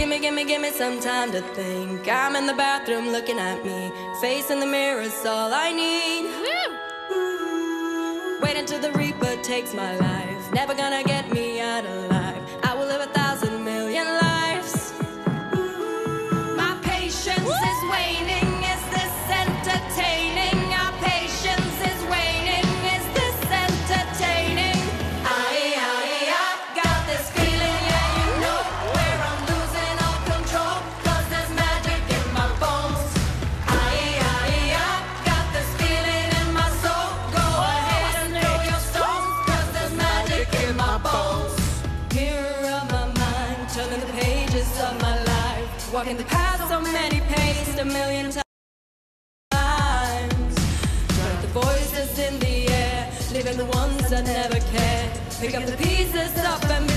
Gimme, gimme, gimme some time to think. I'm in the bathroom looking at me. Face in the mirror's all I need. Wait until the Reaper takes my life. Never gonna get me out alive. Pages of my life. Walking the path so many paced a million times. Drag the voices in the air, leaving the ones that never care. Pick up the pieces up and